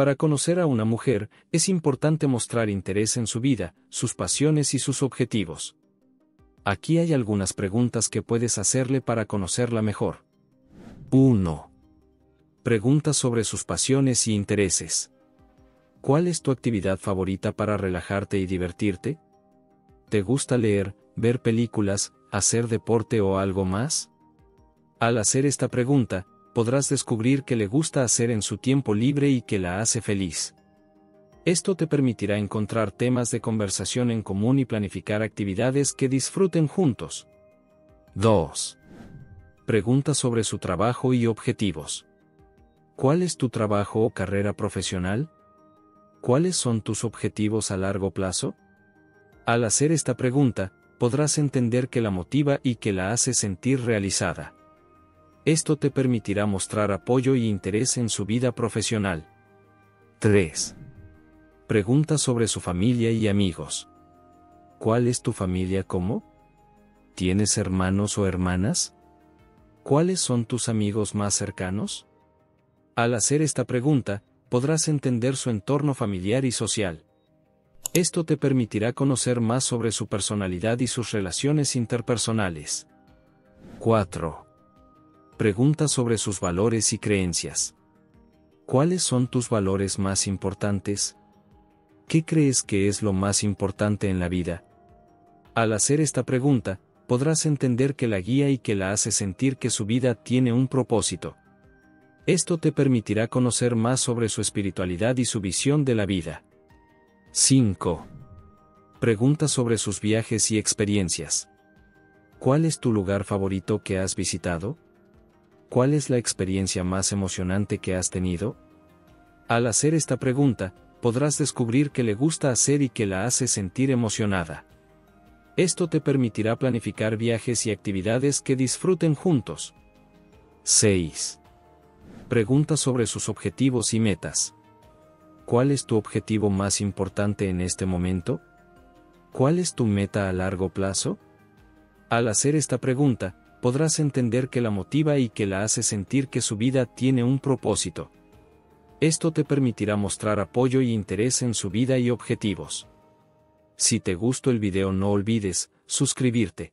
Para conocer a una mujer, es importante mostrar interés en su vida, sus pasiones y sus objetivos. Aquí hay algunas preguntas que puedes hacerle para conocerla mejor. 1. Preguntas sobre sus pasiones y intereses. ¿Cuál es tu actividad favorita para relajarte y divertirte? ¿Te gusta leer, ver películas, hacer deporte o algo más? Al hacer esta pregunta, podrás descubrir qué le gusta hacer en su tiempo libre y que la hace feliz. Esto te permitirá encontrar temas de conversación en común y planificar actividades que disfruten juntos. 2. Pregunta sobre su trabajo y objetivos. ¿Cuál es tu trabajo o carrera profesional? ¿Cuáles son tus objetivos a largo plazo? Al hacer esta pregunta, podrás entender que la motiva y que la hace sentir realizada. Esto te permitirá mostrar apoyo y interés en su vida profesional. 3. Pregunta sobre su familia y amigos. ¿Cuál es tu familia como? ¿Tienes hermanos o hermanas? ¿Cuáles son tus amigos más cercanos? Al hacer esta pregunta, podrás entender su entorno familiar y social. Esto te permitirá conocer más sobre su personalidad y sus relaciones interpersonales. 4. Pregunta sobre sus valores y creencias. ¿Cuáles son tus valores más importantes? ¿Qué crees que es lo más importante en la vida? Al hacer esta pregunta, podrás entender que la guía y que la hace sentir que su vida tiene un propósito. Esto te permitirá conocer más sobre su espiritualidad y su visión de la vida. 5. Pregunta sobre sus viajes y experiencias. ¿Cuál es tu lugar favorito que has visitado? ¿Cuál es la experiencia más emocionante que has tenido? Al hacer esta pregunta, podrás descubrir que le gusta hacer y que la hace sentir emocionada. Esto te permitirá planificar viajes y actividades que disfruten juntos. 6. Pregunta sobre sus objetivos y metas. ¿Cuál es tu objetivo más importante en este momento? ¿Cuál es tu meta a largo plazo? Al hacer esta pregunta, podrás entender que la motiva y que la hace sentir que su vida tiene un propósito. Esto te permitirá mostrar apoyo y interés en su vida y objetivos. Si te gustó el video no olvides suscribirte.